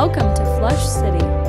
Welcome to Flush City.